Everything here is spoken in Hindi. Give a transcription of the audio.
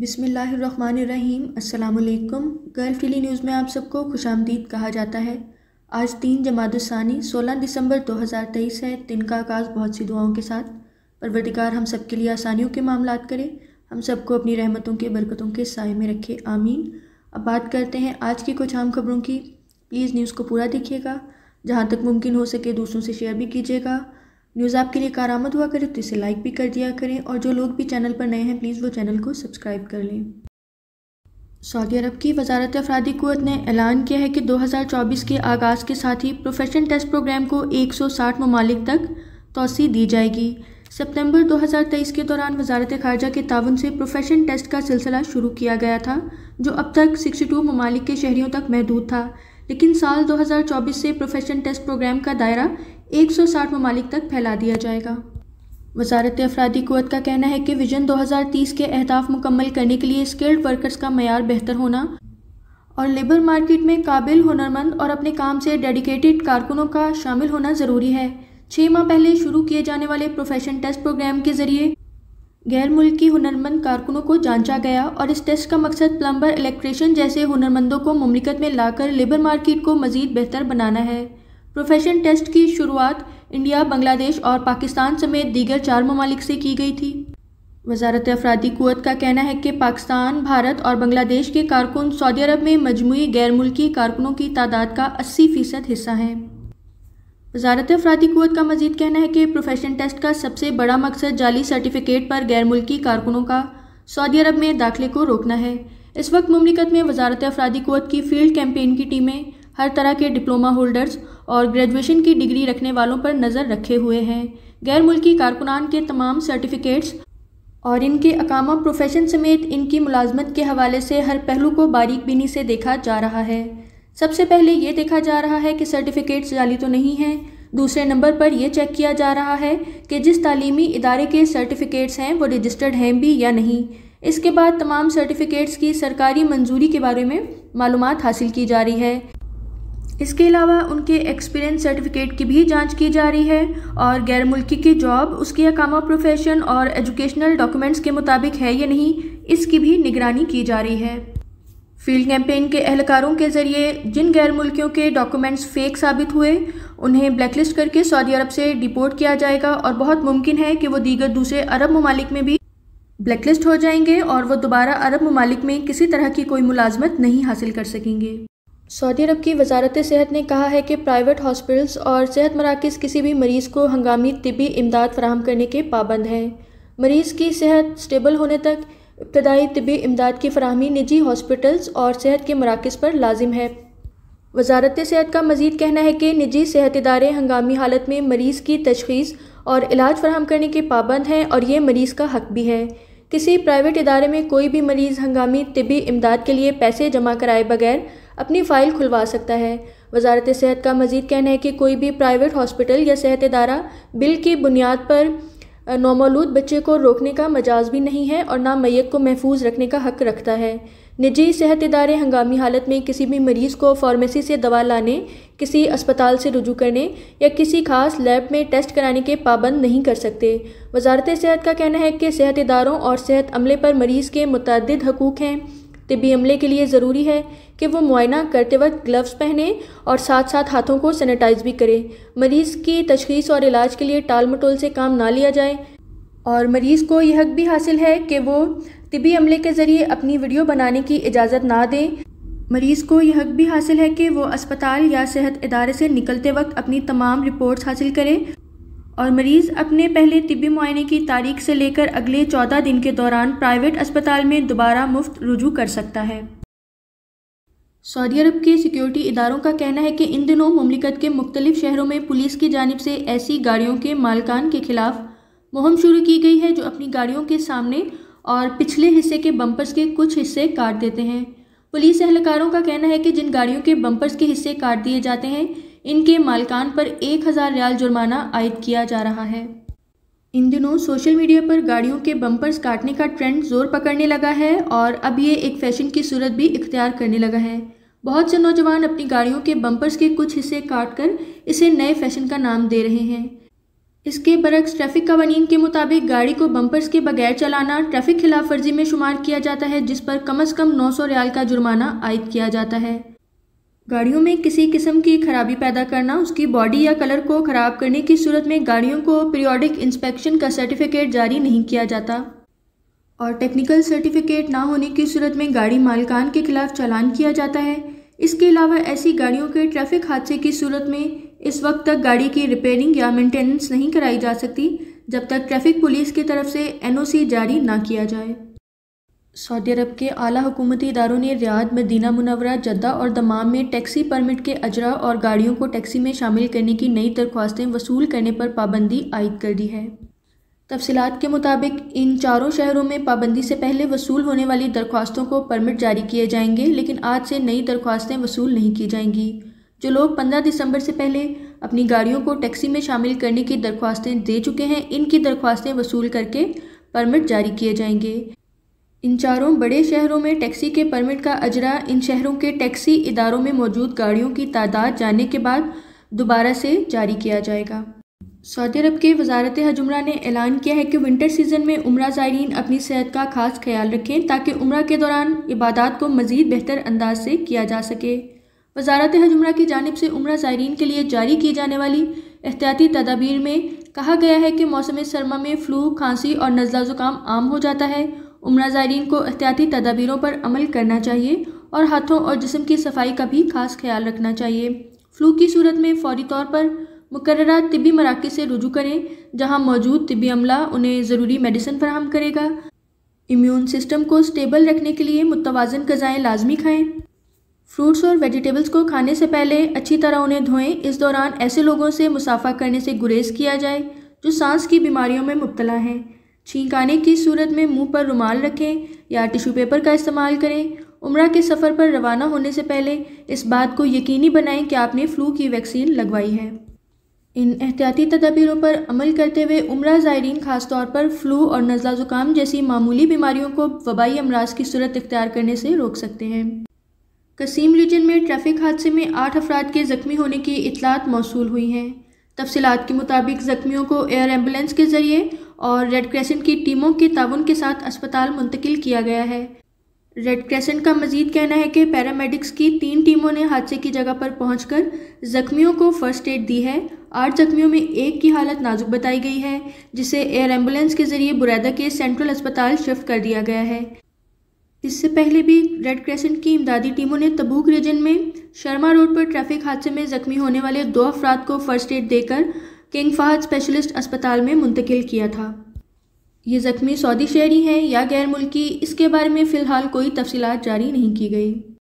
बिसमीम् अल्लाम गल्फ़ टेली न्यूज़ में आप सबको खुश आमदीद कहा जाता है। आज तीन जमातसानी 16 दिसंबर 2023 है। दिन का आगाज़ बहुत सी दुआओं के साथ। परवरदिगार, हम सब के लिए आसानियों के मामला करें। हम सबको अपनी रहमतों के बरकतों के साय में रखे। आमीन। अब बात करते हैं आज की कुछ आम खबरों की। प्लीज़ न्यूज़ को पूरा देखिएगा। जहाँ तक मुमकिन हो सके दूसरों से शेयर भी कीजिएगा। न्यूज़ आपके लिए कारामद हुआ करे तो इसे लाइक भी कर दिया करें, और जो लोग भी चैनल पर नए हैं प्लीज़ वो चैनल को सब्सक्राइब कर लें। सऊदी अरब की वजारत अफराधी कुत ने ऐलान किया है कि 2024 के आगाज़ के साथ ही प्रोफेशन टेस्ट प्रोग्राम को 160 ममालिक तक तोसी दी जाएगी। सितंबर 2023 के दौरान वजारत खारजा के ताउन से प्रोफेशन टेस्ट का सिलसिला शुरू किया गया था, जो अब तक 62 ममालिक के शहरीों तक महदूद था। लेकिन साल 2024 से प्रोफेशन टेस्ट प्रोग्राम का दायरा 160 ममालिक तक फैला दिया जाएगा। वजारत अफराधी कुत का कहना है कि विजन 2030 के अहदाफ मुकम्मल करने के लिए स्किल्ड वर्कर्स का मैार बेहतर होना और लेबर मार्केट में काबिल हुनरमंद और अपने काम से डेडिकेटेड कारकुनों का शामिल होना ज़रूरी है। छः माह पहले शुरू किए जाने वाले प्रोफेशन टेस्ट प्रोग्राम के ज़रिए गैर मुल्की हुनरमंद कारकुनों को जांचा गया और इस टेस्ट का मकसद प्लम्बर, इलेक्ट्रिशियन जैसे हुनरमंदों को ममलिकत में लाकर लेबर मार्केट को मज़ीद बेहतर बनाना है। प्रोफेशन टेस्ट की शुरुआत इंडिया, बांग्लादेश और पाकिस्तान समेत दीगर चार ममालिक से की गई थी। वजारत अफराधी कुत का कहना है कि पाकिस्तान, भारत और बांग्लादेश के कारकुन सऊदी अरब में मजमू गैर मुल्की कारकुनों की तादाद का अस्सी फ़ीसद हिस्सा हैं। वजारत अफराधी कुत का मजीद कहना है कि प्रोफेशन टेस्ट का सबसे बड़ा मकसद जाली सर्टिफिकेट पर गैर मुल्की कारकुनों का सऊदी अरब में दाखिले को रोकना है। इस वक्त ममलिकत में वजारत अफराधी कुत की फ़ील्ड कैंपेन की टीमें हर तरह के डिप्लोमा होल्डर्स और ग्रेजुएशन की डिग्री रखने वालों पर नज़र रखे हुए हैं। गैर मुल्की कारकुनान के तमाम सर्टिफिकेट्स और इनके अकामा प्रोफेशन समेत इनकी मुलाजमत के हवाले से हर पहलू को बारीक बीनी से देखा जा रहा है। सबसे पहले ये देखा जा रहा है कि सर्टिफिकेट्स जाली तो नहीं हैं। दूसरे नंबर पर यह चेक किया जा रहा है कि जिस तालीमी इदारे के सर्टिफिकेट्स हैं, वो रजिस्टर्ड हैं भी या नहीं। इसके बाद तमाम सर्टिफिकेट्स की सरकारी मंजूरी के बारे में मालूम हासिल की जा रही है। इसके अलावा उनके एक्सपीरियंस सर्टिफिकेट की भी जाँच की जा रही है और गैर मुल्की की जॉब उसके अकामा प्रोफेशन और एजुकेशनल डॉक्यूमेंट्स के मुताबिक है या नहीं, इसकी भी निगरानी की जा रही है। फ़ील्ड कैंपेन के एहलकारों के ज़रिए जिन गैर मुल्कियों के डॉक्यूमेंट्स फेक साबित हुए, उन्हें ब्लैकलिस्ट करके सऊदी अरब से डिपोर्ट किया जाएगा और बहुत मुमकिन है कि वो दीगर दूसरे अरब ममालिक में भी ब्लैकलिस्ट हो जाएँगे और वो दोबारा अरब ममालिक में किसी तरह की कोई मुलाजमत नहीं हासिल कर सकेंगे। सऊदी अरब की वजारत सेहत ने कहा है कि प्राइवेट हॉस्पिटल्स और सेहत मराकज़ किसी भी मरीज़ को हंगामी तिबी इमदाद फराहम करने के पाबंद हैं। मरीज़ की सेहत स्टेबल होने तक इब्तदाई तबी इमदाद की फरहमी निजी हॉस्पिटल्स और सेहत के मराकज़ पर लाजिम है। वजारत सेहत का मजीद कहना है कि निजी सेहत इदारे हंगामी हालत में मरीज़ की तशखीस और इलाज फराहम करने के पाबंद हैं और ये मरीज़ का हक भी है। किसी प्राइवेट इदारे में कोई भी मरीज़ हंगामी तबी इमदाद के लिए पैसे जमा कराए बगैर अपनी फ़ाइल खुलवा सकता है। वजारत सेहत का मजीद कहना है कि कोई भी प्राइवेट हॉस्पिटल या सेहत इदारा बिल की बुनियाद पर नौमौलूद बच्चे को रोकने का मजाज भी नहीं है और ना मैत को महफूज रखने का हक रखता है। निजी सेहत इदारे हंगामी हालत में किसी भी मरीज़ को फार्मेसी से दवा लाने, किसी अस्पताल से रुजू करने या किसी खास लैब में टेस्ट कराने के पाबंद नहीं कर सकते। वजारत सेहत का कहना है कि सेहत इदारों और सेहत अमले पर मरीज़ के मुतद हकूक़ हैं। तिबी अमले के लिए ज़रूरी है कि वो मुआयना करते वक्त ग्लव्स पहने और साथ साथ हाथों को सैनिटाइज भी करें। मरीज़ की तशखीस और इलाज के लिए टाल मटोल से काम ना लिया जाए। और मरीज़ को यह हक भी हासिल है कि वो तिबी अमले के ज़रिए अपनी वीडियो बनाने की इजाज़त ना दें। मरीज़ को यह हक भी हासिल है कि वो अस्पताल या सेहत इदारे से निकलते वक्त अपनी तमाम रिपोर्ट्स हासिल करें और मरीज़ अपने पहले तिबी मुआयने की तारीख से लेकर अगले चौदह दिन के दौरान प्राइवेट अस्पताल में दोबारा मुफ़्त रुजू कर सकता है। सऊदी अरब के सिक्योरिटी इदारों का कहना है कि इन दिनों ममलिकत के मुख्तलिफ़ शहरों में पुलिस की जानब से ऐसी गाड़ियों के मालकान के खिलाफ मुहिम शुरू की गई है जो अपनी गाड़ियों के सामने और पिछले हिस्से के बम्पर्स के कुछ हिस्से काट देते हैं। पुलिस एहलकारों का कहना है कि जिन गाड़ियों के बम्पर्स के हिस्से काट दिए जाते हैं इनके मालकान पर एक हज़ार रियाल जुर्माना आयद किया जा रहा है। इन दिनों सोशल मीडिया पर गाड़ियों के बम्पर्स काटने का ट्रेंड ज़ोर पकड़ने लगा है और अब ये एक फ़ैशन की सूरत भी इख्तियार करने लगा है। बहुत से नौजवान अपनी गाड़ियों के बम्पर्स के कुछ हिस्से काट कर इसे नए फ़ैशन का नाम दे रहे हैं। इसके बरक्स ट्रैफ़िक कवानीन के मुताबिक गाड़ी को बम्पर्स के बगैर चलाना ट्रैफ़िक खिलाफ वर्जी में शुमार किया जाता है, जिस पर कम अज़ कम 900 रियाल का जुर्माना आयद किया जाता है। गाड़ियों में किसी किस्म की खराबी पैदा करना, उसकी बॉडी या कलर को ख़राब करने की सूरत में गाड़ियों को पीरियोडिक इंस्पेक्शन का सर्टिफिकेट जारी नहीं किया जाता। और टेक्निकल सर्टिफिकेट ना होने की सूरत में गाड़ी मालकान के खिलाफ चालान किया जाता है। इसके अलावा ऐसी गाड़ियों के ट्रैफ़िक हादसे की सूरत में इस वक्त तक गाड़ी की रिपेयरिंग या मेंटेनेंस नहीं कराई जा सकती, जब तक ट्रैफ़िक पुलिस की तरफ़ से एनओसी जारी ना किया जाए। सऊदी अरब के आला हुकूमती इदारों ने रियाद, मदीना मुनवरा, जद्दा और दमाम में टैक्सी परमिट के अजरा और गाड़ियों को टैक्सी में शामिल करने की नई दरख्वास्तें वसूल करने पर पाबंदी आयद कर दी है। तफसीत के मुताबिक, इन चारों शहरों में पाबंदी से पहले वसूल होने वाली दरख्वास्तों को परमिट जारी किए जाएँगे, लेकिन आज से नई दरख्वास्तें वसूल नहीं की जाएँगी। जो लोग 15 दिसंबर से पहले अपनी गाड़ियों को टैक्सी में शामिल करने की दरख्वास्तें दे चुके हैं, इनकी दरख्वास्तें वसूल करके परमिट जारी किए जाएँगे। इन चारों बड़े शहरों में टैक्सी के परमिट का अजरा, इन शहरों के टैक्सी इदारों में मौजूद गाड़ियों की तादाद जानने के बाद दोबारा से जारी किया जाएगा। सऊदी अरब के वजारत हजुमरा ने ऐलान किया है कि विंटर सीज़न में उम्र ज़ायरीन अपनी सेहत का खास ख्याल रखें ताकि उम्र के दौरान इबादत को मज़ीद बेहतर अंदाज से किया जा सके। वजारत हजुमरा की जानब से उम्र ज़ायरीन के लिए जारी की जाने वाली एहतियाती तदाबीर में कहा गया है कि मौसम सरमा में फ़्लू, खांसी और नज़ला ज़ुकाम आम हो जाता है उम्र ज़ायरीन को एहतियाती तदाबीरों पर अमल करना चाहिए और हाथों और जिसम की सफ़ाई का भी खास ख्याल रखना चाहिए। फ्लू की सूरत में फौरी तौर पर मुकर्रा तिबी मराकज से रुजू करें, जहाँ मौजूद तिबी अमला उन्हें ज़रूरी मेडिसिन फराहम करेगा। इम्यून सिस्टम को स्टेबल रखने के लिए मुतवाजन गज़ाएँ लाजमी खाएँ। फ्रूट्स और वेजिटेबल्स को खाने से पहले अच्छी तरह उन्हें धोएँ। इस दौरान ऐसे लोगों से मुसाफा करने से गुरेज किया जाए, जो सांस की बीमारियों में मुबतला हैं। छींक आने की सूरत में मुँह पर रुमाल रखें या टिश्यू पेपर का इस्तेमाल करें। उम्र के सफ़र पर रवाना होने से पहले इस बात को यकीनी बनाएँ कि आपने फ्लू की वैक्सीन लगवाई है। इन एहतियाती तदाबीरों पर अमल करते हुए उम्र ज़ायरीन ख़ास तौर पर फ्लू और नज़ला ज़ुकाम जैसी मामूली बीमारियों को वबाई अमराज की सूरत इख्तियार करने से रोक सकते हैं। कसीम रीजन में ट्रैफ़िक हादसे में आठ अफराद के ज़ख्मी होने की इतलात मौसू हुई हैं। तफसीत के मुताबिक ज़ख्मियों को एयर एंबुलेंस के ज़रिए और रेड क्रेसेंट की टीमों के ताउन के साथ अस्पताल मुंतकिल किया गया है। रेड क्रेसेंट का मजीद कहना है कि पैरामेडिक्स की तीन टीमों ने हादसे की जगह पर पहुंचकर जख्मियों को फ़र्स्ट एड दी है। आठ जख्मियों में एक की हालत नाजुक बताई गई है, जिसे एयर एंबुलेंस के ज़रिए बुरैदा के सेंट्रल अस्पताल शिफ्ट कर दिया गया है। इससे पहले भी रेड क्रेसेंट की इमदादी टीमों ने तबूक रीजन में शर्मा रोड पर ट्रैफ़िक हादसे में जख्मी होने वाले दो अफराद को फ़र्स्ट एड देकर किंग फहद स्पेशलिस्ट अस्पताल में मुंतकिल किया था। ये ज़ख्मी सऊदी शहरी हैं या गैर मुल्की, इसके बारे में फ़िलहाल कोई तफसीत जारी नहीं की गई।